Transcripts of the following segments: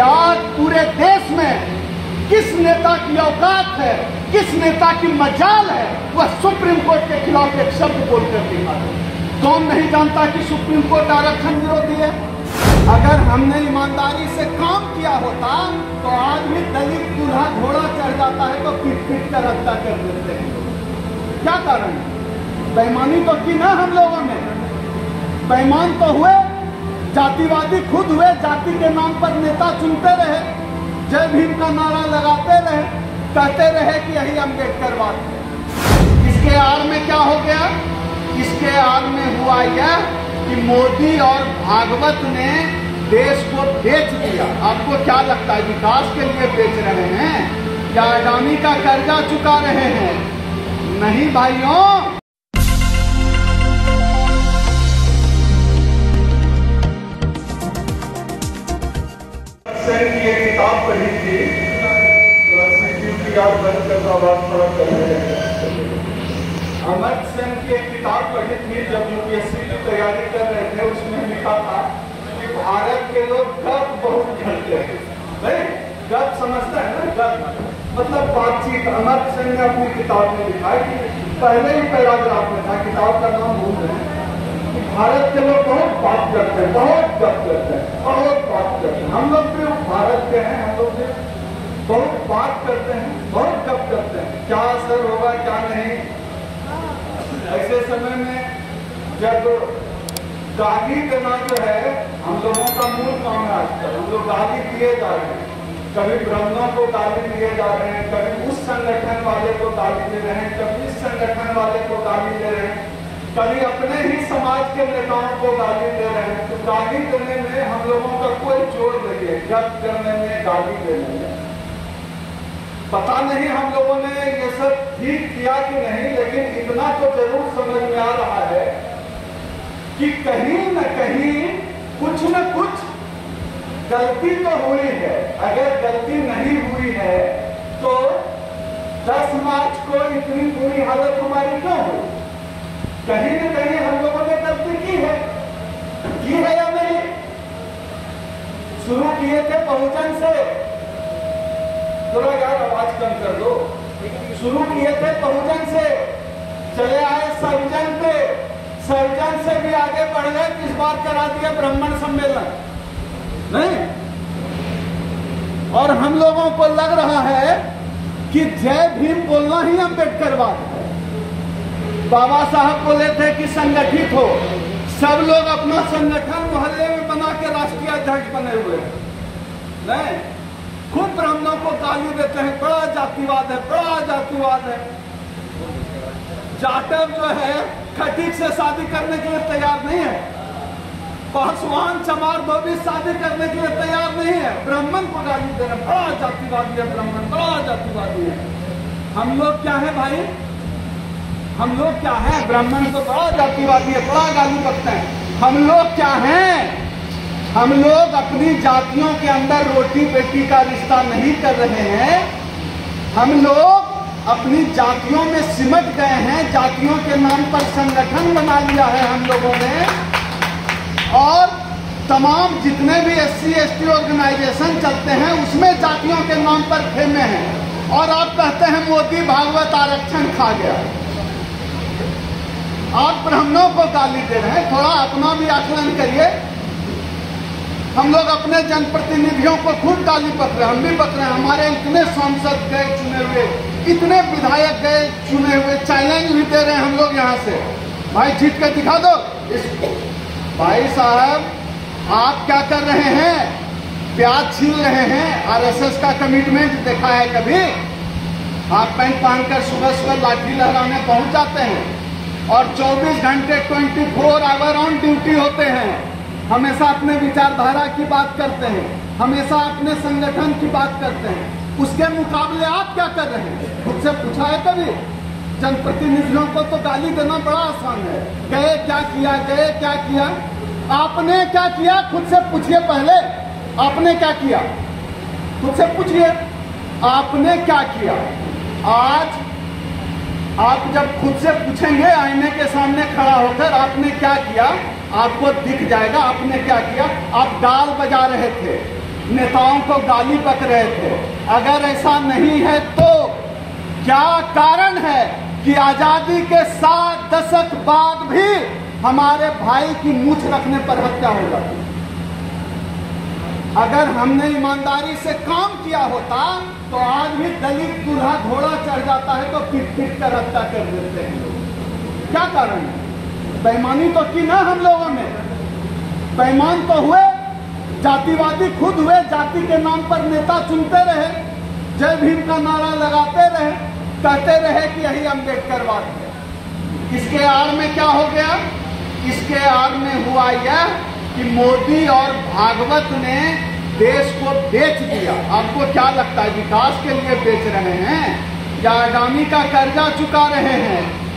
आज पूरे देश में किस नेता की औकात है, किस नेता की मजाल है, वह सुप्रीम कोर्ट के खिलाफ एक शब्द बोलकर दिखा कौन नहीं जानता कि सुप्रीम कोर्ट आरक्षण विरोधी है? अगर हमने ईमानदारी से काम किया होता तो भी दलित, दूल्हा, घोड़ा चढ़ जाता है तो पीट पीट कर हत्या कर देते हैं। क्या कारण? है बेईमानी तो की ना हम लोगों ने बेईमान तो हुए जातिवादी खुद हुए, जाति के नाम पर नेता चुनते रहे, जय भीम का नारा लगाते रहे, कहते रहे कि यही अंबेडकर बात है इसके आड़ में क्या हो गया? इसके आड़ में हुआ यह कि मोदी और भागवत ने देश को बेच दिया। आपको क्या लगता है, विकास के लिए बेच रहे हैं? या अडानी का कर्जा चुका रहे हैं? नहीं भाइयों सीक्यूटीआर बंद करना बात थोड़ा कर रहे हैं। अमर सेन की एक किताब पढ़ी थी, जब यूपीएससी की तैयारी कर रहे थे, उसमें लिखा था कि भारत के लोग गर्व बहुत करते हैं। गर्व समझते हैं ना गर्व मतलब बातचीत, अमर सेन ने अपनी किताब में लिखा है कि पहले ही पैराग्राफ में था, किताब का नाम भूल रहे हैं भारत के लोग बहुत बात करते हैं, बहुत गप करते हैं, बहुत बात करते हैं। हम लोग भी भारत के हैं, हम लोग भी बहुत बात करते हैं बहुत गप करते हैं क्या असर होगा, क्या नहीं? ऐसे समय में जब गाली देना जो है, हम लोगों का मूल काम है आजकल। हम लोग गाली दिए जा रहे हैं। कभी ब्राह्मणों को गाली दिए जा रहे हैं, कभी उस संगठन वाले को गाली दे रहे हैं, कभी इस संगठन वाले को गाली दे रहे हैं, कभी अपने ही समाज के नेताओं को गाली दे रहे हैं। तो गाली देने में हम लोगों का कोई ज़ोर नहीं है। जब करने में गाली देने में पता नहीं हम लोगों ने ये सब ठीक किया कि नहीं, लेकिन इतना तो ज़रूर समझ में आ रहा है कि कहीं न कहीं कुछ न कुछ गलती तो हुई है। अगर गलती नहीं हुई है तो 10 मार्च को इतनी बुरी हालत हमारी क्यों हुई? कहीं न कहीं हम लोगों ने गलती की है। की है या नहीं? शुरू किए थे बहुजन से। थोड़ा यार आवाज़ कम कर दो। शुरू किए थे बहुजन से। चले आए सर्वजन पे। सर्वजन से भी आगे बढ़ गए इस बार करा दिया ब्राह्मण सम्मेलन? नहीं? और हम लोगों को लग रहा है कि जय भीम बोलना ही अंबेडकर बात है। बाबा साहब बोले थे कि संगठित हो। सब लोग अपना संगठन मोहल्ले में बना के राष्ट्रीय अध्यक्ष बने हुए हैं। नहीं? खुद ब्राह्मणों को गाली देते हैं, बड़ा जातिवाद है, बड़ा जातिवाद है। जाटव जो है, खटीक से शादी करने के लिए तैयार नहीं है। पासवान, चमार धोबी शादी करने के लिए तैयार नहीं है। ब्राह्मण को गाली दे रहे बड़ा जातिवादी है ब्राह्मण, बड़ा जातिवादी है। हम लोग क्या है भाई? हम लोग क्या है? ब्राह्मण तो बड़ा जातिवादी है, बड़ा गाली बकते हैं। हम लोग क्या हैं? हम लोग अपनी जातियों के अंदर रोटी बेटी का रिश्ता नहीं कर रहे हैं। हम लोग अपनी जातियों में सिमट गए हैं। जातियों के नाम पर संगठन बना लिया है हम लोगों ने। और तमाम जितने भी एस सी ऑर्गेनाइजेशन चलते हैं, उसमें जातियों के नाम पर खेमे हैं। और आप कहते हैं मोदी भागवत आरक्षण खा गया। आप ब्राह्मणों को गाली दे रहे हैं। थोड़ा अपना भी आकलन करिए। हम लोग अपने जनप्रतिनिधियों को खुद बक रहे हम भी बक रहे हमारे इतने सांसद गए चुने हुए, इतने विधायक गए चुने हुए चैलेंज भी दे रहे हैं हम लोग यहाँ से। भाई, जीत कर दिखा दो। इस भाई साहब, आप क्या कर रहे हैं? प्याज छीन रहे हैं? आरएसएस का कमिटमेंट देखा है कभी? हाफ़ पैंट पहनकर सुबह सुबह लाठी लहराने पहुँच जाते हैं और 24 घंटे 24 फोर आवर ऑन ड्यूटी होते हैं। हमेशा अपने विचारधारा की बात करते हैं। हमेशा अपने संगठन की बात करते हैं। उसके मुकाबले आप क्या कर रहे हैं? खुद से पूछा है कभी? जनप्रतिनिधियों को तो गाली देना बड़ा आसान है। गए क्या किया? गए क्या किया? आपने क्या किया? खुद से पूछिए पहले। आपने क्या किया? खुद से पूछिए। आपने क्या किया? आज आप जब खुद से पूछेंगे, आईने के सामने खड़ा होकर आपने क्या किया? आपको दिख जाएगा आपने क्या किया? आप डाल बजा रहे थे। नेताओं को गाली बक रहे थे। अगर ऐसा नहीं है तो क्या कारण है कि आज़ादी के सात दशक बाद भी हमारे भाई की मूछ रखने पर हत्या हो जाती? अगर हमने ईमानदारी से काम किया होता तो आज भी दलित दूल्हा घोड़ा चढ़ जाता है तो फिर फिर कर हत्या कर देते हैं क्या कारण है? बेईमानी तो की ना हम लोगों ने? बेईमान तो हुए, जातिवादी खुद हुए, जाति के नाम पर नेता चुनते रहे, जय भीम का नारा लगाते रहे, कहते रहे कि यही अंबेडकर है। इसके आड़ में क्या हो गया? इसके आड़ में हुआ यह कि मोदी और भागवत ने देश को बेच दिया। आपको क्या लगता है, विकास के लिए बेच रहे हैं? या आगामी का कर्जा चुका रहे हैं?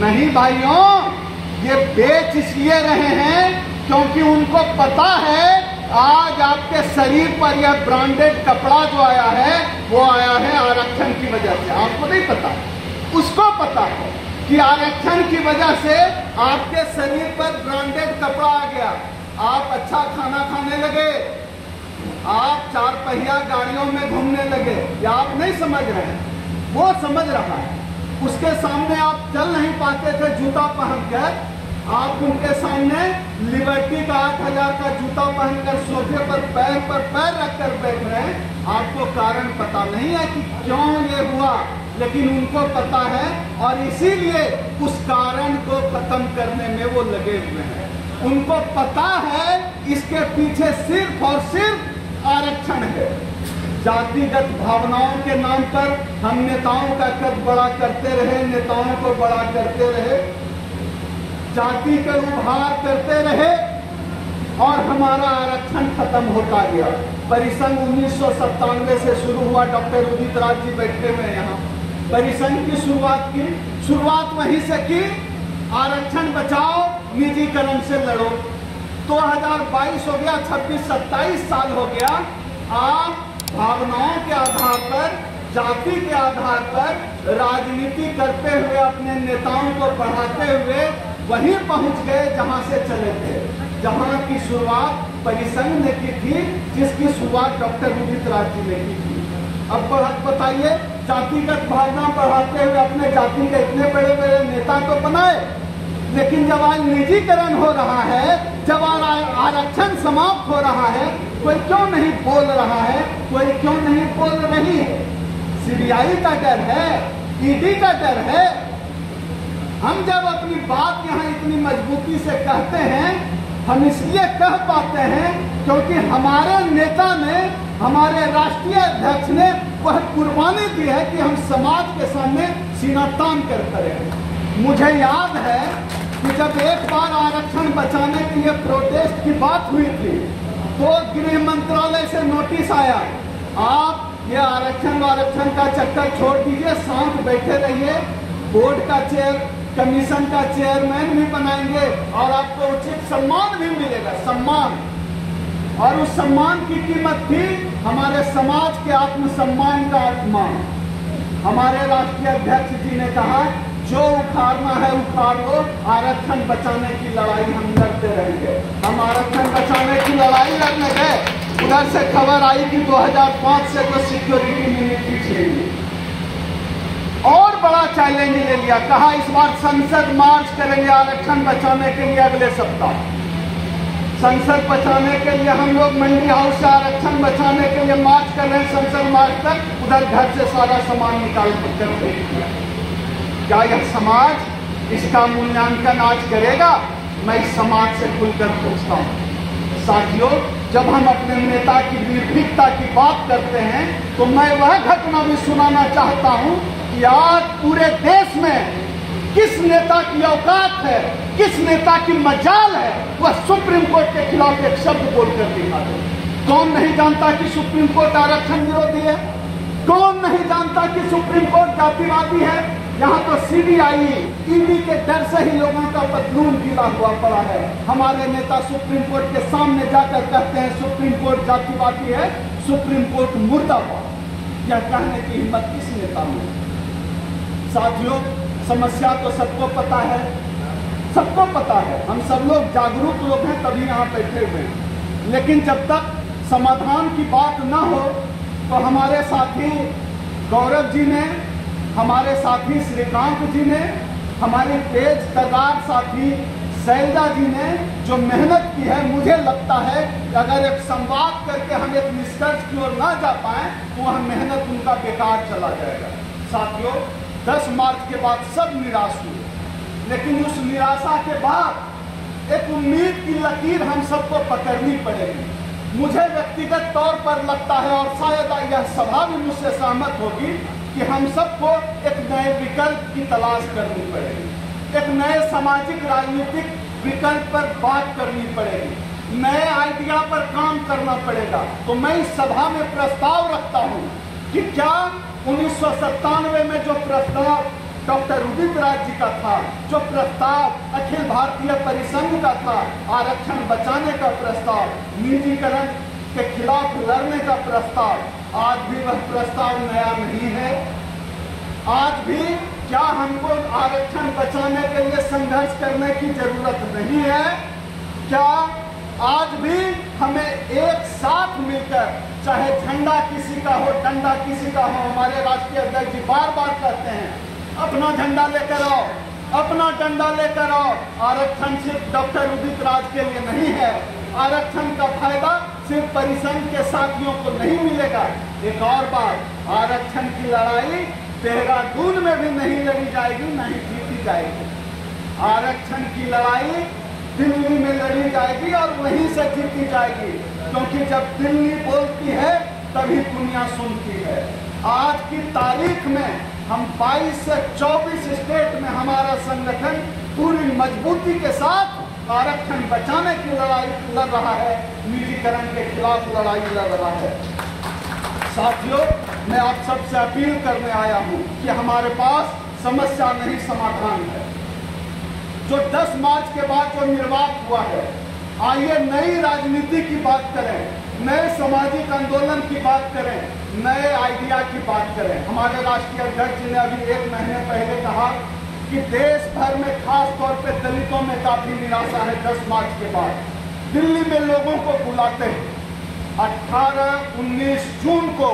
नहीं भाइयों ये बेच इसलिए रहे हैं क्योंकि उनको पता है, आज आपके शरीर पर यह ब्रांडेड कपड़ा जो आया है, वो आया है आरक्षण की वजह से। आपको नहीं पता। उसको पता है कि आरक्षण की वजह से आपके शरीर पर ब्रांडेड कपड़ा आ गया। आप अच्छा खाना खाने लगे। आप चार पहिया गाड़ियों में घूमने लगे। या आप नहीं समझ रहे हैं। वो समझ रहा है। उसके सामने आप चल नहीं पाते थे जूता पहनकर। आप उनके सामने लिबर्टी का आठ हज़ार का जूता पहनकर सोफे पर, पैर पर, पैर रखकर बैठ रहे हैं। आपको कारण पता नहीं है कि क्यों ये हुआ, लेकिन उनको पता है और इसीलिए उस कारण को खत्म करने में वो लगे हुए हैं। उनको पता है इसके पीछे सिर्फ़ और सिर्फ़ आरक्षण है। जातिगत भावनाओं के नाम पर हम नेताओं का कद बड़ा करते रहे, नेताओं को बड़ा करते रहे। जाति का उभार करते रहे और हमारा आरक्षण खत्म होता गया। परिसंघ उन्नीस से शुरू हुआ, डॉक्टर उदित राज जी बैठे हुए यहाँ। परिसंघ की शुरुआत की, शुरुआत वहीं से की, आरक्षण बचाओ, निजीकरण से लड़ो। 2022 हो गया 26 27 साल हो गया। आप भावनाओं के आधार पर जाति के आधार पर राजनीति करते हुए, अपने नेताओं को बढ़ाते हुए वहीं पहुँच गए जहाँ से चले थे, जहाँ की शुरुआत परिसंघ ने की थी, जिसकी शुरुआत डॉक्टर विदित राज जी ने की थी। अब बताइए, जातिगत भावना बढ़ाते हुए अपने जाति के इतने बड़े बड़े नेता तो बनाए, लेकिन जब आज निजीकरण हो रहा है, जब आरक्षण समाप्त हो रहा है, कोई क्यों नहीं बोल रहा है, कोई क्यों नहीं बोल रही है? सीबीआई का डर है, ईडी का डर है। हम जब अपनी बात यहाँ इतनी मजबूती से कहते हैं, हम इसलिए कह पाते हैं क्योंकि हमारे नेता ने, हमारे राष्ट्रीय अध्यक्ष ने वह कुर्बानी दी है कि हम समाज के सामने सीना तान कर करें। मुझे याद है कि जब एक बार आरक्षण बचाने के लिए प्रोटेस्ट की बात हुई थी तो गृह मंत्रालय से नोटिस आया, आप ये आरक्षण आरक्षण का चक्कर छोड़ दीजिए, शांत बैठे रहिए। बोर्ड का चेयर, कमीशन का चेयरमैन भी बनाएँगे और आपको उचित सम्मान भी मिलेगा, सम्मान। और उस सम्मान की कीमत थी हमारे समाज के आत्मसम्मान का अपमान हमारे राष्ट्रीय अध्यक्ष जी ने कहा, जो उखाड़ना है, उखाड़ लो। आरक्षण बचाने की लड़ाई हम लड़ते रहेंगे। हम आरक्षण बचाने की लड़ाई लड़ने गए। उधर से खबर आई कि 2005 से तो सिक्योरिटी मिनिस्ट्री छीनी और बड़ा चैलेंज ले लिया। कहा, इस बार संसद मार्च करेंगे आरक्षण बचाने के लिए अगले सप्ताह। संसद बचाने के लिए हम लोग मंडी हाउस से आरक्षण बचाने के लिए मार्च कर रहे हैं। संसद मार्च तक उधर घर से सारा सामान निकाल कर क्या यह समाज इसका मूल्यांकन आज करेगा? मैं इस समाज से खुलकर पूछता हूँ। साथियों जब हम अपने नेता की निर्भीकता की बात करते हैं तो मैं वह घटना भी सुनाना चाहता हूँ कि आज पूरे देश में किस नेता की औकात है, किस नेता की मजाल है, वह सुप्रीम कोर्ट के खिलाफ एक शब्द बोलकर दिखा दे। कौन नहीं जानता कि सुप्रीम कोर्ट आरक्षण विरोधी है? कौन नहीं जानता कि सुप्रीम कोर्ट जातिवादी है? यहाँ तो सीबीआई ईडी के डर से ही लोगों का पतलून गिरा हुआ पड़ा है। हमारे नेता सुप्रीम कोर्ट के सामने जाकर कहते हैं, सुप्रीम कोर्ट जातिवादी है, सुप्रीम कोर्ट मुर्दाबाद। यह कहने की हिम्मत किस नेता में? साथियों, समस्या तो सबको पता है। सबको पता है। हम सब लोग जागरूक लोग हैं, तभी यहाँ बैठे हुए लेकिन जब तक समाधान की बात न हो तो हमारे साथी गौरव जी ने हमारे साथी श्रीकांत जी ने, हमारे तेज तगार साथी शैलजा जी ने जो मेहनत की है, मुझे लगता है कि अगर एक संवाद करके हम एक निष्कर्ष की ओर ना जा पाए तो वह मेहनत उनका बेकार चला जाएगा। साथियों 10 मार्च के बाद सब निराश हुए। लेकिन उस निराशा के बाद एक उम्मीद की लकीर हम सबको पकड़नी पड़ेगी। मुझे व्यक्तिगत तौर पर लगता है, और शायद यह सभा भी मुझसे सहमत होगी कि हम सबको एक नए विकल्प की तलाश करनी पड़ेगी। एक नए सामाजिक, राजनीतिक विकल्प पर बात करनी पड़ेगी। नए आइडिया पर काम करना पड़ेगा। तो मैं इस सभा में प्रस्ताव रखता हूँ कि क्या उन्नीस सौ सत्तानवे में जो प्रस्ताव डॉक्टर उदित राज जी का था, जो प्रस्ताव अखिल भारतीय परिसंघ का था, आरक्षण बचाने का प्रस्ताव, निजीकरण के खिलाफ लड़ने का प्रस्ताव आज भी वह प्रस्ताव नया नहीं है। आज भी क्या हमको आरक्षण बचाने के लिए संघर्ष करने की ज़रूरत नहीं है? क्या आज भी हमें एक साथ मिलकर, चाहे झंडा किसी का हो, डंडा किसी का हो, हमारे राष्ट्रीय अध्यक्ष जी बार बार कहते हैं, अपना झंडा लेकर आओ, अपना डंडा लेकर आओ। आरक्षण सिर्फ़ डॉक्टर उदित राज के लिए नहीं है। आरक्षण का फ़ायदा सिर्फ़ परिसंघ के साथियों को नहीं मिलेगा। एक और बात, आरक्षण की लड़ाई देहरादून में भी नहीं लड़ी जाएगी नहीं जीती जाएगी। आरक्षण की लड़ाई दिल्ली में लड़ी जाएगी और वहीं से जीती जाएगी, क्योंकि जब दिल्ली बोलती है, तभी दुनिया सुनती है। आज की तारीख में हम 22 से 24 स्टेट में हमारा संगठन पूरी मजबूती के साथ आरक्षण बचाने की लड़ाई लड़ रहा है निजीकरण के खिलाफ लड़ाई लड़ रहा है। साथियों, मैं आप सबसे अपील करने आया हूँ कि हमारे पास समस्या नहीं, समाधान है। जो 10 मार्च के बाद जो निर्वात हुआ है, आइए नई राजनीति की बात करें, नए सामाजिक आंदोलन की बात करें, नए आइडिया की बात करें। हमारे राष्ट्रीय अध्यक्ष जी ने अभी एक महीने पहले कहा कि देश भर में खास तौर पे दलितों में काफ़ी निराशा है 10 मार्च के बाद। दिल्ली में लोगों को बुलाते हैं। 18-19 जून को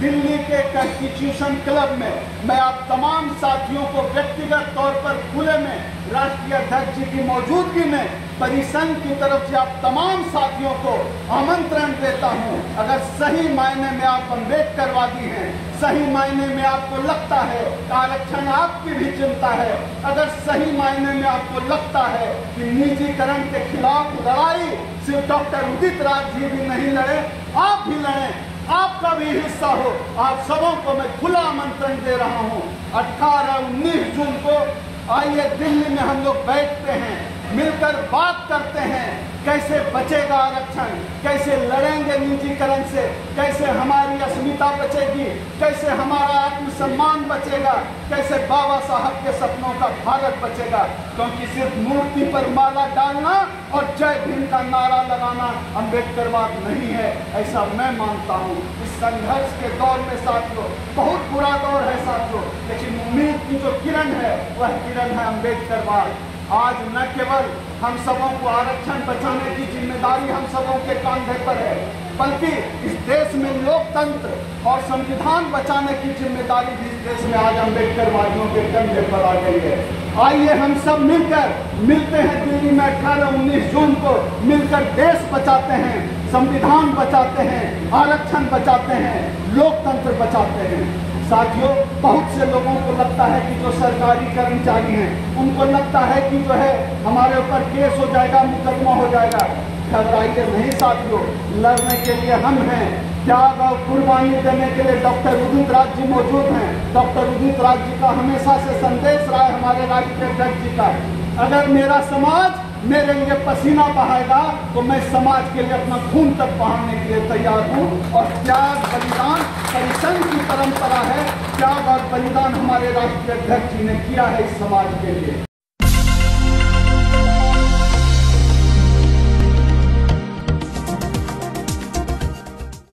दिल्ली के कॉन्स्टिट्यूशन क्लब में मैं आप तमाम साथियों को व्यक्तिगत तौर पर खुले में राष्ट्रीय अध्यक्ष जी की मौजूदगी में परिसंघ की तरफ़ से आप तमाम साथियों को आमंत्रण देता हूँ। अगर सही मायने में आप अम्बेडकरवादी हैं, सही मायने में आपको लगता है आरक्षण आपकी भी चिंता है, अगर सही मायने में आपको लगता है कि निजीकरण के खिलाफ लड़ाई सिर्फ़ डॉक्टर उदित राज जी भी नहीं लड़े, आप भी लड़े, आपका भी हिस्सा हो, आप सबों को मैं खुला आमंत्रण दे रहा हूँ। 18 19 जून को आइए दिल्ली में हम लोग बैठते हैं। मिलकर बात करते हैं, कैसे बचेगा आरक्षण, कैसे लड़ेंगे निजीकरण से, कैसे हमारी अस्मिता बचेगी, कैसे हमारा आत्मसम्मान बचेगा, कैसे बाबा साहब के सपनों का भारत बचेगा। क्योंकि सिर्फ़ मूर्ति पर माला डालना और जय भीम का नारा लगाना अम्बेडकरवाद नहीं है, ऐसा मैं मानता हूँ। इस संघर्ष के दौर में साथियों, बहुत बुरा दौर है साथियों, लेकिन उम्मीद की जो किरण है, वह किरण है अम्बेडकरवाद आज न केवल हम सबों को आरक्षण बचाने की ज़िम्मेदारी हम सबों के कंधे पर है, बल्कि इस देश में लोकतंत्र और संविधान बचाने की ज़िम्मेदारी भी इस देश में आज अंबेडकर वादियों के कंधे पर आ गई है। आइए हम सब मिलकर, मिलते हैं दिल्ली में अठारह उन्नीस जून को, मिलकर देश बचाते हैं, संविधान बचाते हैं, आरक्षण बचाते हैं, लोकतंत्र बचाते हैं। साथियों, बहुत से लोगों को लगता है कि जो सरकारी कर्मचारी हैं, उनको लगता है कि जो है हमारे ऊपर केस हो जाएगा, मुकदमा हो जाएगा। घबराइए नहीं साथियों, लड़ने के लिए हम हैं। त्याग और कुर्बानी देने के लिए डॉक्टर उदित राज जी मौजूद हैं। डॉक्टर उदित राज जी का हमेशा से संदेश रहा है हमारे राज्य के अध्यक्ष जी का। अगर मेरा समाज मेरे लिए पसीना बहाएगा तो मैं समाज के लिए अपना खून तक बहाने के लिए तैयार हूँ। और त्याग बलिदान, परिसंघ की परंपरा है। त्याग और बलिदान हमारे राष्ट्रीय अध्यक्ष जी ने किया है इस समाज के लिए।